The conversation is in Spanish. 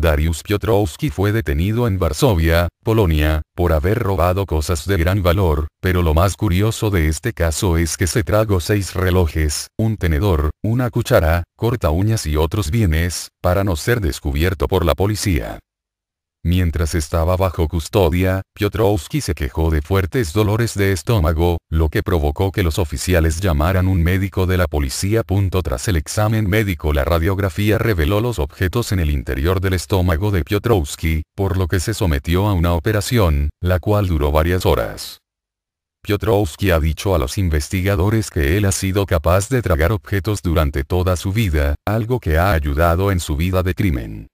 Dariusz Piotrowski fue detenido en Varsovia, Polonia, por haber robado cosas de gran valor, pero lo más curioso de este caso es que se tragó seis relojes, un tenedor, una cuchara, corta uñas y otros bienes, para no ser descubierto por la policía. Mientras estaba bajo custodia, Piotrowski se quejó de fuertes dolores de estómago, lo que provocó que los oficiales llamaran un médico de la policía. Tras el examen médico la radiografía reveló los objetos en el interior del estómago de Piotrowski, por lo que se sometió a una operación, la cual duró varias horas. Piotrowski ha dicho a los investigadores que él ha sido capaz de tragar objetos durante toda su vida, algo que ha ayudado en su vida de crimen.